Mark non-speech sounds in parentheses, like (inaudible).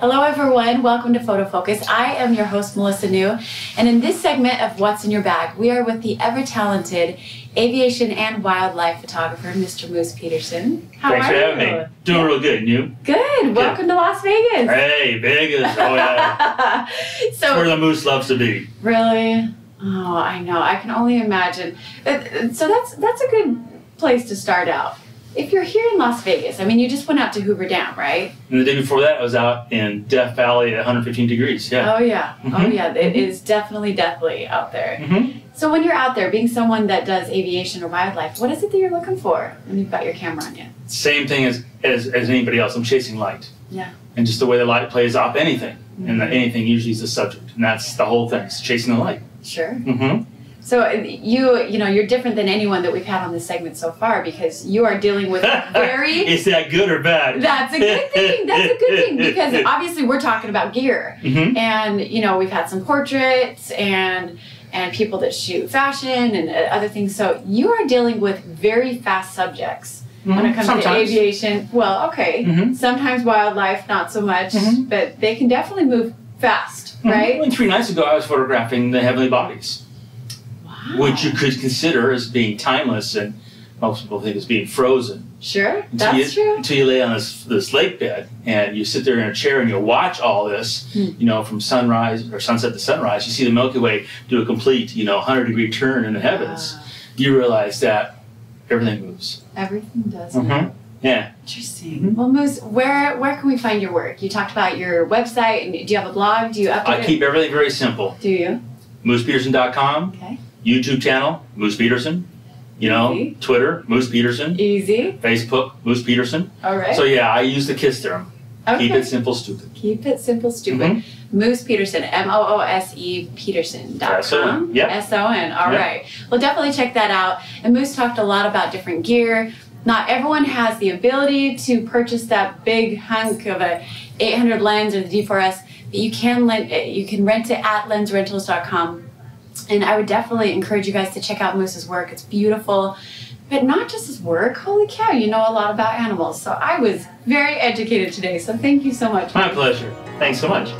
Hello, everyone. Welcome to Photo Focus. I am your host, Melissa Niu, and in this segment of What's in Your Bag, we are with the ever talented aviation and wildlife photographer, Mr. Moose Peterson. How are you? Thanks for having you? me. Doing real good. You? Good. Welcome to Las Vegas. Hey, Vegas. Oh yeah. (laughs) so where the moose loves to be. Really? Oh, I know. I can only imagine. Uh, so that's that's a good place to start out if you're here in Las Vegas, I mean, you just went out to Hoover Dam, right? And the day before that, I was out in Death Valley at 115 degrees. Yeah. Oh yeah. Oh, mm-hmm. Oh yeah. It is definitely, definitely out there. Mm-hmm. So when you're out there, being someone that does aviation or wildlife, what is it that you're looking for when you've got your camera on you? Same thing as as, as anybody else. I'm chasing light. Yeah. And just the way the light plays off anything, mm-hmm. and anything usually is the subject, and that's the whole thing. It's chasing the light. Sure. Mm-hmm. So uh, you, you know, you're different than anyone that we've had on this segment so far because you are dealing with (laughs) very. Is that good or bad? That's a good thing. (laughs) That's a good thing because (laughs) obviously we're talking about gear, mm-hmm. and you know we've had some portraits and and people that shoot fashion and uh, other things. So you are dealing with very fast subjects. Mm-hmm. When it comes sometimes. to aviation, well, okay. Mm-hmm. Sometimes wildlife, not so much, mm-hmm. but they can definitely move fast, mm-hmm. right? Three nights ago, I was photographing the heavenly bodies which you could consider as being timeless, and most people think as being frozen. Sure, that's you, true. Until you lay on this, this lake bed and you sit there in a chair and you watch all this, hmm. you know, from sunrise or sunset to sunrise, you see the Milky Way do a complete, you know, 100 degree turn in the heavens. You realize that everything moves. Everything does. Mm-hmm. Yeah. Interesting. Mm-hmm. Well, Moose, where where can we find your work? You talked about your website, and do you have a blog? Do you update I keep everything very simple. Do you? MoosePeterson.com. Okay. YouTube channel, Moose Peterson. You know, Easy. Twitter, Moose Peterson. Easy. Facebook, Moose Peterson. All right. So yeah, I use the KISS theorem. Okay. Keep it simple, stupid. Keep it simple, stupid. Mm-hmm. Moose Peterson, M O O S E Peterson.com. S-O-N. Yep. S O N. All yep. right. Well, definitely check that out. And Moose talked a lot about different gear. Not everyone has the ability to purchase that big hunk of a 800 lens or the D4S, but you can lend, you can rent it at lensrentals.com and I would definitely encourage you guys to check out Moose's work. It's beautiful. But not just his work, holy cow, you know a lot about animals. So I was very educated today. So thank you so much. My pleasure. Thanks so much.